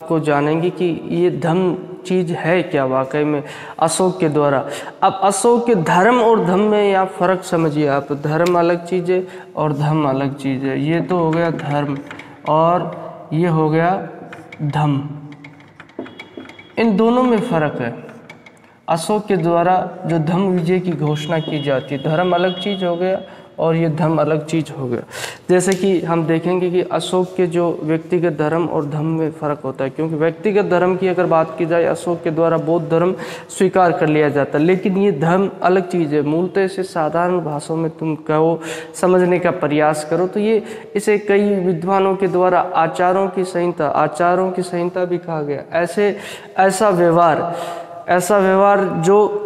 को जानेंगे कि ये धर्म चीज़ है क्या वाकई में अशोक के द्वारा। अब अशोक के धर्म और धर्म में यहाँ फ़र्क समझिए आप। धर्म अलग चीज़ है और धर्म अलग चीज़ है। ये तो हो गया धर्म और ये हो गया धम। इन दोनों में फ़र्क है। अशोक के द्वारा जो धर्म विजय की घोषणा की जाती है। धर्म अलग चीज़ हो गया और ये धर्म अलग चीज़ हो गया। जैसे कि हम देखेंगे कि अशोक के जो व्यक्तिगत धर्म और धर्म में फ़र्क होता है, क्योंकि व्यक्तिगत धर्म की अगर बात की जाए, अशोक के द्वारा बौद्ध धर्म स्वीकार कर लिया जाता है। लेकिन ये धर्म अलग चीज़ है। मूलतः इसे साधारण भाषाओं में तुम कहो, समझने का प्रयास करो। तो ये, इसे कई विद्वानों के द्वारा, आचारों की संहिता, आचारों की संहिता भी कहा गया। ऐसे, ऐसा व्यवहार ऐसा व्यवहार जो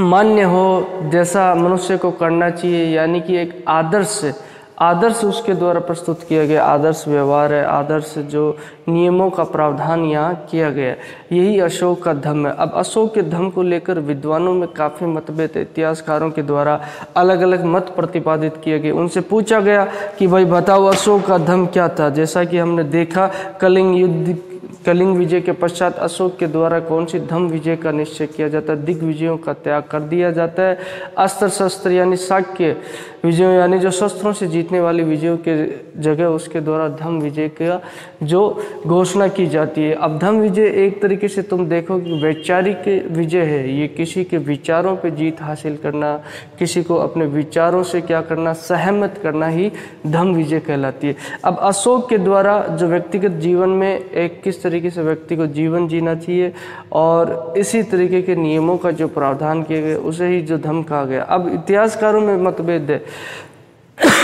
मान्य हो, जैसा मनुष्य को करना चाहिए, यानी कि एक आदर्श आदर्श उसके द्वारा प्रस्तुत किया गया, आदर्श व्यवहार है, आदर्श जो नियमों का प्रावधान यहाँ किया गया यही अशोक का धर्म है। अब अशोक के धर्म को लेकर विद्वानों में काफ़ी मतभेद, इतिहासकारों के द्वारा अलग अलग मत प्रतिपादित किए गए। उनसे पूछा गया कि, भाई, बताओ अशोक का धर्म क्या था? जैसा कि हमने देखा, कलिंग युद्ध कलिंग विजय के पश्चात अशोक के द्वारा कौन सी धम विजय का निश्चय किया जाता है? दिग्विजयों का त्याग कर दिया जाता है। अस्त्र शस्त्र यानी शाक्य विजयों, यानी जो शस्त्रों से जीतने वाली विजयों के जगह, उसके द्वारा धम विजय का जो घोषणा की जाती है। अब धम विजय एक तरीके से तुम देखो कि वैचारिक विजय है। ये किसी के विचारों पे जीत हासिल करना, किसी को अपने विचारों से क्या करना, सहमत करना ही धम विजय कहलाती है। अब अशोक के द्वारा जो व्यक्तिगत जीवन में एक किस तरीके से व्यक्ति को जीवन जीना चाहिए और इसी तरीके के नियमों का जो प्रावधान किए गए उसे ही जो धम कहा गया। अब इतिहासकारों में मतभेद है।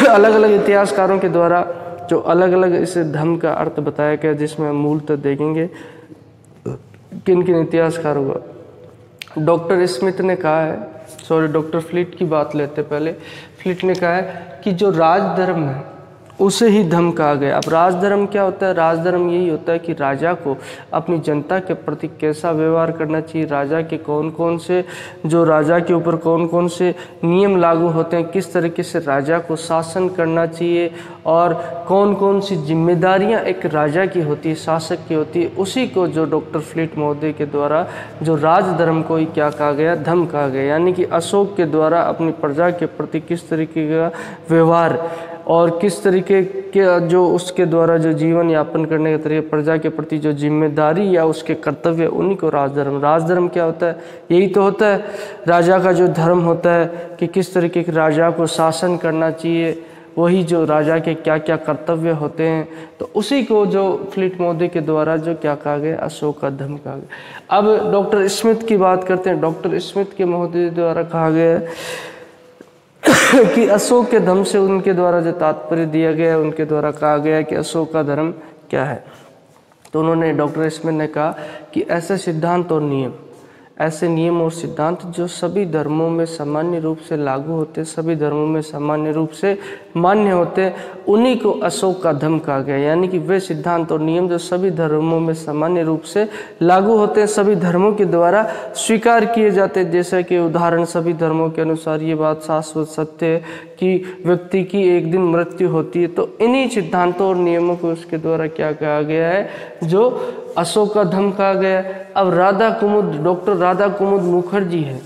अलग अलग इतिहासकारों के द्वारा जो अलग अलग इस धर्म का अर्थ बताया गया, जिसमें मूलतः देखेंगे किन किन इतिहासकारों का। डॉक्टर स्मिथ ने कहा है, सॉरी, डॉक्टर फ्लिट की बात लेते पहले, फ्लिट ने कहा है कि जो राजधर्म है उसे ही धर्म कहा गया। अब राजधर्म क्या होता है? राजधर्म यही होता है कि राजा को अपनी जनता के प्रति कैसा व्यवहार करना चाहिए? राजा के कौन कौन से, जो राजा के ऊपर कौन कौन से नियम लागू होते हैं, किस तरीके से राजा को शासन करना चाहिए? और कौन कौन सी जिम्मेदारियाँ एक राजा की होती है, शासक की होती है, उसी को जो डॉक्टर फ्लिट महोदय के द्वारा, जो राजधर्म को ही क्या कहा गया? धर्म कहा गया। यानी कि अशोक के द्वारा अपनी प्रजा के प्रति किस तरीके का व्यवहार और किस तरीके के जो उसके द्वारा जो जीवन यापन करने के तरीके, प्रजा के प्रति जो ज़िम्मेदारी या उसके कर्तव्य, उन्हीं को राजधर्म। राजधर्म क्या होता है? यही तो होता है, राजा का जो धर्म होता है कि किस तरीके के राजा को शासन करना चाहिए, वही जो राजा के क्या क्या कर्तव्य होते हैं तो उसी को जो फ्लिट मोदी के द्वारा जो क्या कहा गया, अशोक का धर्म कहा गया। अब डॉक्टर स्मिथ की बात करते हैं। डॉक्टर स्मिथ के महोदय द्वारा कहा गया कि अशोक के धर्म से उनके द्वारा जो तात्पर्य दिया गया है, उनके द्वारा कहा गया है कि अशोक का धर्म क्या है। तो उन्होंने डॉक्टर इसमें ने कहा कि ऐसे सिद्धांत और नियम ऐसे नियम और सिद्धांत जो सभी धर्मों में सामान्य रूप से लागू होते, सभी धर्मों में सामान्य रूप से मान्य होते, उन्हीं को अशोक का धर्म कहा गया। यानी कि वे सिद्धांत और नियम जो सभी धर्मों में सामान्य रूप से लागू होते हैं, सभी धर्मों के द्वारा स्वीकार किए जाते हैं। जैसे कि उदाहरण, सभी धर्मों के अनुसार ये बात शाश्वत सत्य है कि व्यक्ति की एक दिन मृत्यु होती है। तो इन्हीं सिद्धांतों और नियमों को उसके द्वारा क्या कहा गया है? जो अशोक का धर्म कहा गया अब राधा कुमुद, डॉक्टर राधा कुमुद मुखर्जी है।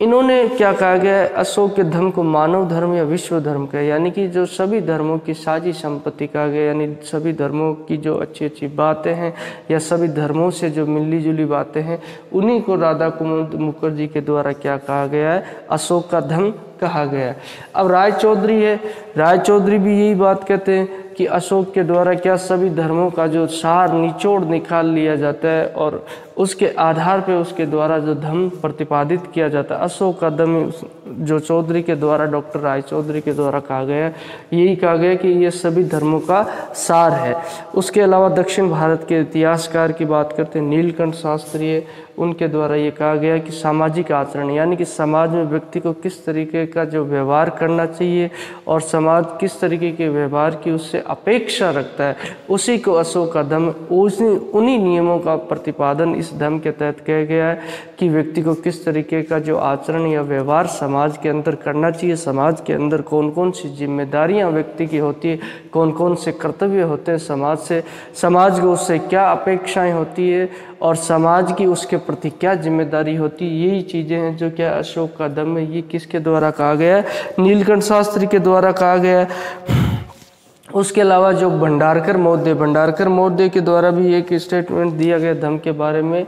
इन्होंने क्या कहा गया है? अशोक के धर्म को मानव धर्म या विश्व धर्म का यानी कि जो सभी धर्मों की साझी संपत्ति कहा गया यानी सभी धर्मों की जो अच्छी अच्छी बातें हैं, या सभी धर्मों से जो मिली जुली बातें हैं, उन्हीं को राधा कुमुद मुखर्जी के द्वारा क्या कहा गया है? अशोक का धर्म कहा गया है। अब राय चौधरी है। राय चौधरी भी यही बात कहते हैं कि अशोक के द्वारा क्या सभी धर्मों का जो सार, निचोड़ निकाल लिया जाता है और उसके आधार पे उसके द्वारा जो धर्म प्रतिपादित किया जाता है, अशोक का धर्म जो चौधरी के द्वारा, डॉक्टर राय चौधरी के द्वारा कहा गया यही कहा गया कि ये सभी धर्मों का सार है। उसके अलावा दक्षिण भारत के इतिहासकार की बात करते हैं, नीलकंठ शास्त्रीय उनके द्वारा ये कहा गया कि सामाजिक आचरण, यानी कि समाज में व्यक्ति को किस तरीके का जो व्यवहार करना चाहिए और समाज किस तरीके के व्यवहार की उससे अपेक्षा रखता है, उसी को अशोक का धर्म उसी उन्हीं नियमों का प्रतिपादन इस धर्म के तहत किया गया है कि व्यक्ति को किस तरीके का जो आचरण या व्यवहार समाज समाज के अंदर करना चाहिए, समाज के अंदर कौन कौन सी जिम्मेदारियाँ व्यक्ति की होती है कौन कौन से कर्तव्य होते हैं समाज से, समाज को उससे क्या अपेक्षाएँ होती है और समाज की उसके प्रति क्या ज़िम्मेदारी होती है, यही चीज़ें हैं जो क्या अशोक का दम है, ये किसके द्वारा कहा गया है? नीलकंठ शास्त्री के द्वारा कहा गया है। उसके अलावा जो भंडारकर महोदय भंडारकर महोदय के द्वारा भी एक स्टेटमेंट दिया गया धम के बारे में,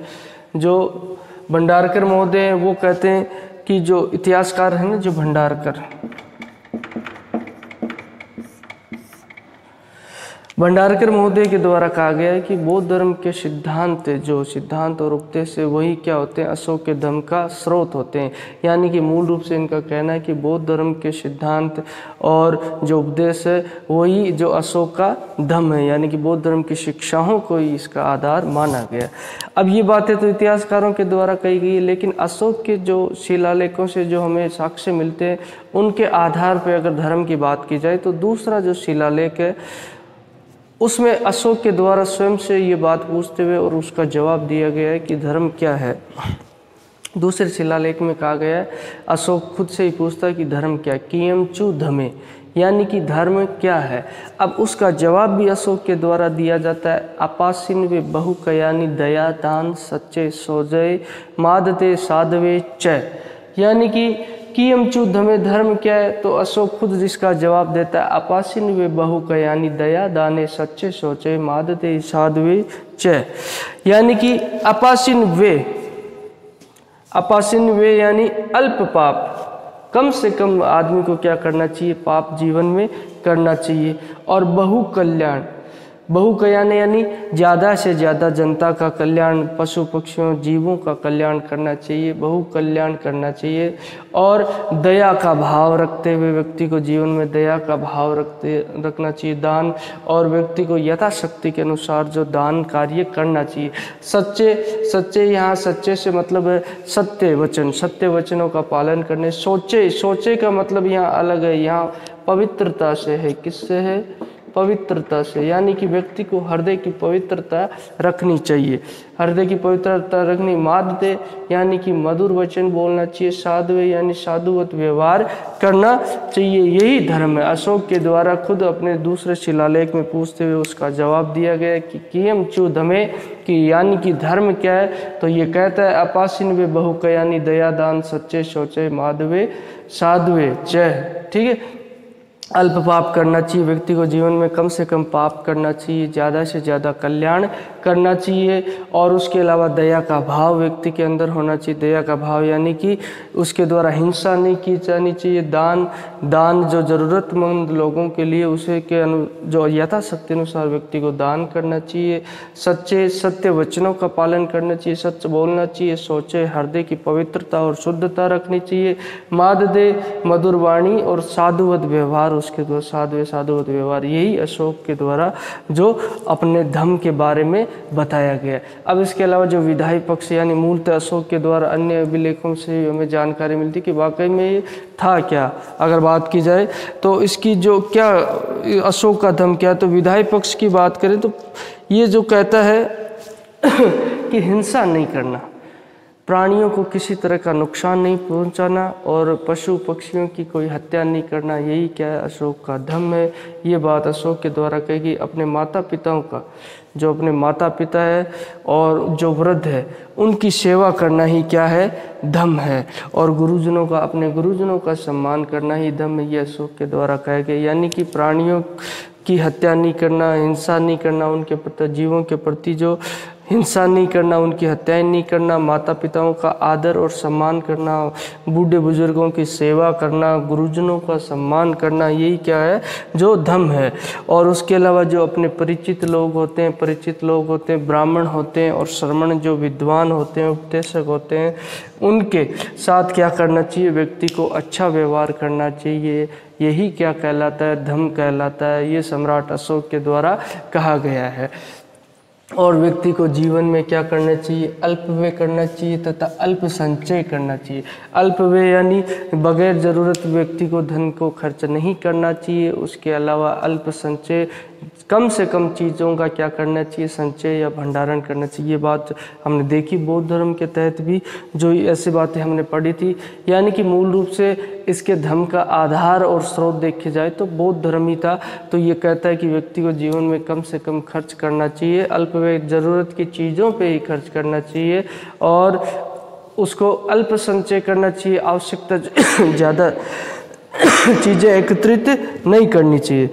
जो भंडारकर महोदय हैं, वो कहते हैं कि जो इतिहासकार हैं ना, जो भंडारकर भंडारकर महोदय के द्वारा कहा गया है कि बौद्ध धर्म के सिद्धांत जो सिद्धांत और उपदेश है, वही क्या होते हैं? अशोक के धर्म का स्रोत होते हैं। यानी कि मूल रूप से इनका कहना है कि बौद्ध धर्म के सिद्धांत और जो उपदेश है, वही जो अशोक का धर्म है। यानी कि बौद्ध धर्म की शिक्षाओं को ही इसका आधार माना गया। अब ये बातें तो इतिहासकारों के द्वारा कही गई लेकिन अशोक के जो शिलालेखों से जो हमें साक्ष्य मिलते हैं, उनके आधार पर अगर धर्म की बात की जाए तो दूसरा जो शिलालेख है उसमें अशोक के द्वारा स्वयं से ये बात पूछते हुए और उसका जवाब दिया गया है कि धर्म क्या है। दूसरे शिलालेख में कहा गया है, अशोक खुद से ही पूछता है कि धर्म क्या कियम चू धमे, यानी कि धर्म क्या है। अब उसका जवाब भी अशोक के द्वारा दिया जाता है अपासिन वे बहु कयानी दया दान सच्चे सोजय, मादते साधवे चय। यानी कि कियम चुद्ध में धर्म क्या है? तो अशोक खुद जिसका जवाब देता है, अपासिन वे बहु का यानी दया, दाने सच्चे सोचे, मादते साधवे च। यानी कि अपासिन वे अपासिन वे यानी अल्प पाप। कम से कम आदमी को क्या करना चाहिए? पाप जीवन में करना चाहिए। और बहु कल्याण बहु कल्याण यानी ज़्यादा से ज़्यादा जनता का कल्याण, पशु पक्षियों, जीवों का कल्याण करना चाहिए, बहु कल्याण करना चाहिए। और दया का भाव रखते हुए व्यक्ति को जीवन में दया का भाव रखते, रखना चाहिए, दान। और व्यक्ति को यथाशक्ति के अनुसार जो दान कार्य करना चाहिए। सच्चे सच्चे यहाँ, सच्चे से मतलब सत्य वचन। सत्य वचनों का पालन करने, सोचे सोचे का मतलब यहाँ अलग है। यहाँ पवित्रता से है। किससे है? पवित्रता से, यानी कि व्यक्ति को हृदय की पवित्रता रखनी चाहिए। हृदय की पवित्रता रखनी मादते, यानी कि मधुर वचन बोलना चाहिए, साधुवे, यानी साधुवत व्यवहार करना चाहिए। यही धर्म है। अशोक के द्वारा खुद अपने दूसरे शिलालेख में पूछते हुए उसका जवाब दिया गया कि कियम चु धमे कि, यानी कि धर्म क्या है? तो ये कहता है अपासिन वे बहु यानी दयादान सच्चे शौचे माधवे साधुवे। जय। ठीक है? अल्प पाप करना चाहिए, व्यक्ति को जीवन में कम से कम पाप करना चाहिए, ज़्यादा से ज़्यादा कल्याण करना चाहिए और उसके अलावा दया का भाव व्यक्ति के अंदर होना चाहिए। दया का भाव यानी कि उसके द्वारा हिंसा नहीं की जानी चाहिए। दान दान जो ज़रूरतमंद लोगों के लिए उसे के अनु, जो यथाशक्ति अनुसार व्यक्ति को दान करना चाहिए। सच्चे, सत्य वचनों का पालन करना चाहिए। सच बोलना चाहिए। सोचे, हृदय की पवित्रता और शुद्धता रखनी चाहिए। माद दे, मधुर वाणी और साधुवत व्यवहार उसके द्वारा साधु साधु व्यवहार। यही अशोक के द्वारा जो अपने धम के बारे में बताया गया। अब इसके अलावा जो विधायी पक्ष यानी मूलतः अशोक के द्वारा अन्य अभिलेखों से हमें जानकारी मिलती कि वाकई में ये था क्या? अगर बात की जाए तो इसकी जो क्या, अशोक का धम क्या? तो विधायी पक्ष की बात करें तो ये जो कहता है कि हिंसा नहीं करना, प्राणियों को किसी तरह का नुकसान नहीं पहुंचाना और पशु पक्षियों की कोई हत्या नहीं करना, यही क्या है अशोक का धर्म है? ये बात अशोक के द्वारा कही कहेगी अपने माता पिताओं का। जो अपने माता पिता है और जो वृद्ध है, उनकी सेवा करना ही क्या है? धम है। और गुरुजनों का, अपने गुरुजनों का सम्मान करना ही धम है ये अशोक के द्वारा कहे गए। यानी कि प्राणियों की हत्या नहीं करना, हिंसा नहीं करना, उनके प्रति, जीवों के प्रति जो हिंसा नहीं करना, उनकी हत्याएँ नहीं करना माता पिताओं का आदर और सम्मान करना, बूढ़े बुज़ुर्गों की सेवा करना, गुरुजनों का सम्मान करना, यही क्या है? जो धम है। और उसके अलावा जो अपने परिचित लोग होते हैं, परिचित लोग होते हैं, ब्राह्मण होते हैं और श्रमण जो विद्वान होते हैं, उपदेशक होते हैं, उनके साथ क्या करना चाहिए? व्यक्ति को अच्छा व्यवहार करना चाहिए। यही क्या कहलाता है? धम कहलाता है। ये सम्राट अशोक के द्वारा कहा गया है। और व्यक्ति को जीवन में क्या करना चाहिए? अल्प व्यय करना चाहिए तथा अल्प संचय करना चाहिए। अल्प व्यय यानी बगैर ज़रूरत व्यक्ति को धन को खर्च नहीं करना चाहिए। उसके अलावा अल्प संचय, कम से कम चीज़ों का क्या करना चाहिए? संचय या भंडारण करना चाहिए। ये बात हमने देखी बौद्ध धर्म के तहत भी, जो ऐसी बातें हमने पढ़ी थी। यानी कि मूल रूप से इसके धर्म का आधार और स्रोत देखे जाए तो बौद्ध धर्म ही था। तो ये कहता है कि व्यक्ति को जीवन में कम से कम खर्च करना चाहिए। अल्प ज़रूरत की चीज़ों पे ही खर्च करना चाहिए और उसको अल्प संचय करना चाहिए, आवश्यकता ज़्यादा चीज़ें एकत्रित नहीं करनी चाहिए।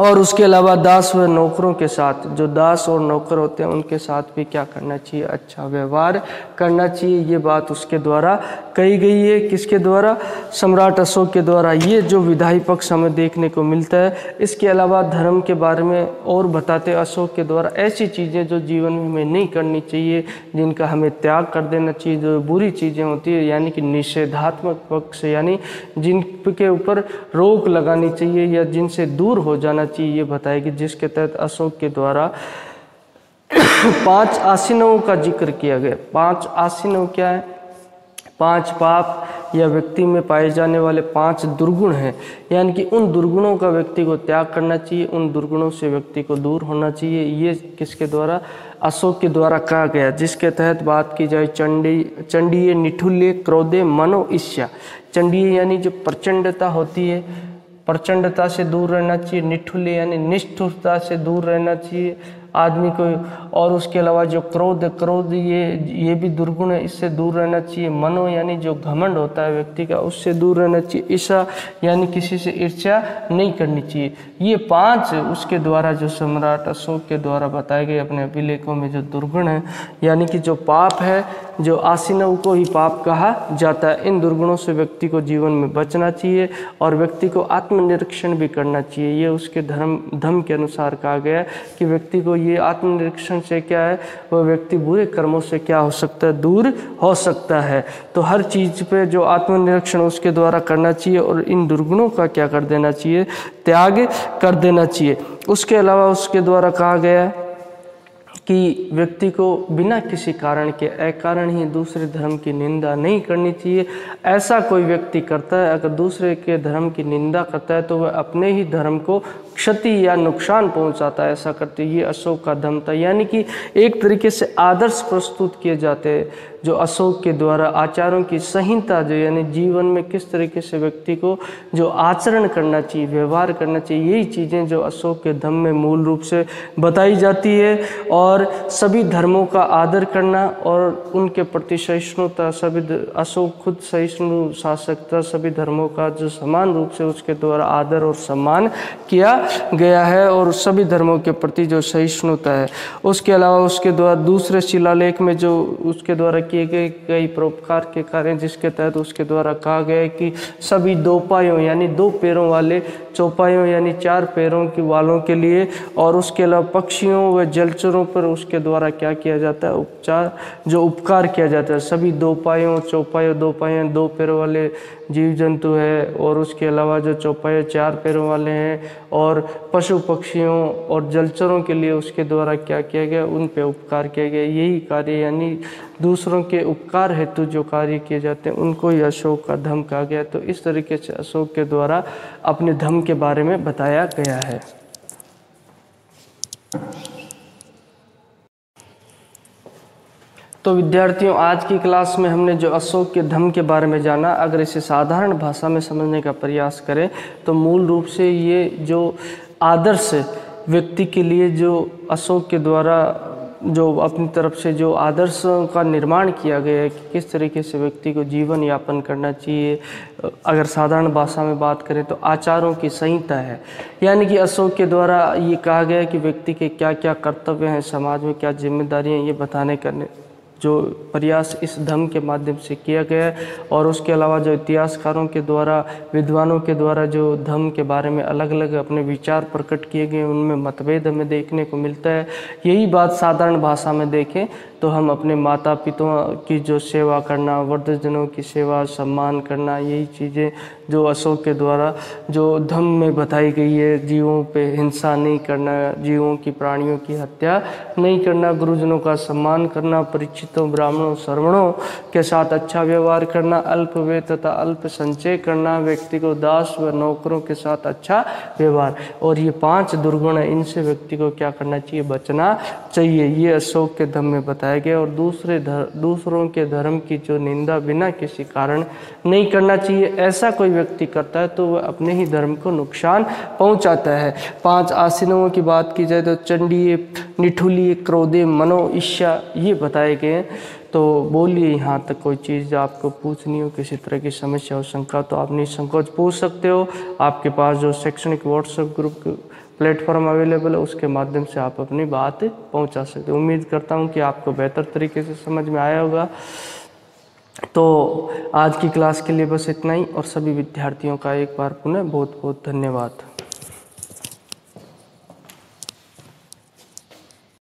और उसके अलावा दास व नौकरों के साथ, जो दास और नौकर होते हैं, उनके साथ भी क्या करना चाहिए? अच्छा व्यवहार करना चाहिए। ये बात उसके द्वारा कही गई है। किसके द्वारा? सम्राट अशोक के द्वारा। ये जो विधायी पक्ष हमें देखने को मिलता है, इसके अलावा धर्म के बारे में और बताते अशोक के द्वारा ऐसी चीज़ें जो जीवन में हमें नहीं करनी चाहिए, जिनका हमें त्याग कर देना चाहिए, जो बुरी चीज़ें होती है, यानी कि निषेधात्मक पक्ष, यानी जिनके ऊपर रोक लगानी चाहिए या जिनसे दूर हो जाना चाहिए ये बताएगी जिसके तहत अशोक के द्वारा पाँच आसीनों का ज़िक्र किया गया। पाँच आसीनों क्या है? पाँच पाप या व्यक्ति में पाए जाने वाले पाँच दुर्गुण हैं। यानी कि उन दुर्गुणों का व्यक्ति को त्याग करना चाहिए, उन दुर्गुणों से व्यक्ति को दूर होना चाहिए। ये किसके द्वारा? अशोक के द्वारा कहा गया। जिसके तहत बात की जाए, चंडी, चंडीय निठुल्य, क्रोधे, मनो ईष्या चंडीय यानी जो प्रचंडता होती है प्रचंडता से दूर रहना चाहिए निठुल्य यानी निष्ठुरता से दूर रहना चाहिए। आदमी को, और उसके अलावा जो क्रोध क्रोध ये ये भी दुर्गुण है, इससे दूर रहना चाहिए। मनो यानी जो घमंड होता है व्यक्ति का, उससे दूर रहना चाहिए। ईर्षा यानी किसी से ईर्ष्या नहीं करनी चाहिए। ये पाँच उसके द्वारा जो सम्राट अशोक के द्वारा बताए गए अपने अभिलेखों में जो दुर्गुण है, यानी कि जो पाप है, जो आसीनव को ही पाप कहा जाता है। इन दुर्गुणों से व्यक्ति को जीवन में बचना चाहिए, और व्यक्ति को आत्मनिरीक्षण भी करना चाहिए। ये उसके धर्म धर्म के अनुसार कहा गया कि व्यक्ति को ये आत्मनिरीक्षण से क्या है? वह व्यक्ति बुरे कर्मों से क्या हो सकता है? दूर हो सकता है। तो हर चीज़ पे जो आत्मनिरीक्षण उसके द्वारा करना चाहिए और इन दुर्गुणों का क्या कर देना चाहिए? त्याग कर देना चाहिए। उसके अलावा उसके द्वारा कहा गया है कि व्यक्ति को बिना किसी कारण के, अकारण ही दूसरे धर्म की निंदा नहीं करनी चाहिए। ऐसा कोई व्यक्ति करता है, अगर दूसरे के धर्म की निंदा करता है तो वह अपने ही धर्म को क्षति या नुकसान पहुंचाता है। ऐसा करते ये अशोक का धर्म था। यानी कि एक तरीके से आदर्श प्रस्तुत किए जाते हैं, जो अशोक के द्वारा आचारों की संहिता जो, यानी जीवन में किस तरीके से व्यक्ति को जो आचरण करना चाहिए, व्यवहार करना चाहिए, यही चीज़ें जो अशोक के धर्म में मूल रूप से बताई जाती है। और सभी धर्मों का आदर करना और उनके प्रति सहिष्णुता, सभी अशोक खुद सहिष्णु शासक था सभी धर्मों का जो समान रूप से उसके द्वारा आदर और सम्मान किया गया है और सभी धर्मों के प्रति जो सहिष्णुता है। उसके अलावा उसके द्वारा दूसरे शिलालेख में जो उसके द्वारा किए गए कई परोपकार के कार्य जिसके तहत उसके द्वारा कहा गया कि सभी दो पायों, यानी दो पैरों वाले, चौपायों, यानी चार पैरों की वालों के लिए और उसके अलावा पक्षियों व जलचरों पर उसके द्वारा क्या किया जाता है? उपचार, जो उपकार किया जाता है। सभी दो पायों चौपायों दो पायों दो पैरों वाले जीव जंतु है और उसके अलावा जो चौपाए चार पैरों वाले हैं और पशु पक्षियों और जलचरों के लिए उसके द्वारा क्या किया गया? उन पे उपकार किया गया। यही कार्य यानी दूसरों के उपकार हेतु जो कार्य किए जाते हैं, उनको ही अशोक का धम कहा गया। तो इस तरीके से अशोक के द्वारा अपने धम के बारे में बताया गया है। तो विद्यार्थियों, आज की क्लास में हमने जो अशोक के धम के बारे में जाना, अगर इसे साधारण भाषा में समझने का प्रयास करें तो मूल रूप से ये जो आदर्श व्यक्ति के लिए जो अशोक के द्वारा जो अपनी तरफ़ से जो आदर्शों का निर्माण किया गया है कि किस तरीके से व्यक्ति को जीवन यापन करना चाहिए, अगर साधारण भाषा में बात करें तो आचारों की संहिता है। यानी कि अशोक के द्वारा ये कहा गया है कि व्यक्ति के क्या क्या कर्तव्य हैं, समाज में क्या जिम्मेदारियाँ ये बताने करने जो प्रयास इस धर्म के माध्यम से किया गया है और उसके अलावा जो इतिहासकारों के द्वारा, विद्वानों के द्वारा जो धर्म के बारे में अलग अलग अपने विचार प्रकट किए गए उनमें मतभेद हमें देखने को मिलता है। यही बात साधारण भाषा में देखें तो हम अपने माता पिता की जो सेवा करना, वृद्धजनों की सेवा, सम्मान करना, यही चीज़ें जो अशोक के द्वारा, जो धम्म में बताई गई है, जीवों पे हिंसा नहीं करना, जीवों की प्राणियों की हत्या नहीं करना, गुरुजनों का सम्मान करना, परिचितों, ब्राह्मणों श्रवणों के साथ अच्छा व्यवहार करना, अल्प वे तथा अल्प संचय करना, व्यक्ति को दास व नौकरों के साथ अच्छा व्यवहार। और ये पाँच दुर्गुण है, इनसे व्यक्ति को क्या करना चाहिए? बचना चाहिए। ये अशोक के धम में बताया गया और दूसरे दूसरों के धर्म की जो निंदा बिना किसी कारण नहीं करना चाहिए। ऐसा कोई व्यक्ति करता है तो वह अपने ही धर्म को नुकसान पहुंचाता है। पाँच आसीनों की बात की जाए तो चंडीय निठुली क्रोधे, मनो, ईर्ष्या, ये बताए गए हैं। तो बोलिए, यहाँ तक कोई चीज़ आपको पूछनी हो, किसी तरह की समस्या हो, शंका तो आप निसंकोच पूछ सकते हो। आपके पास जो शैक्षणिक व्हाट्सएप ग्रुप प्लेटफॉर्म अवेलेबल है, उसके माध्यम से आप अपनी बात पहुँचा सकते हो। उम्मीद करता हूँ कि आपको बेहतर तरीके से समझ में आया होगा। तो आज की क्लास के लिए बस इतना ही और सभी विद्यार्थियों का एक बार पुनः बहुत बहुत धन्यवाद।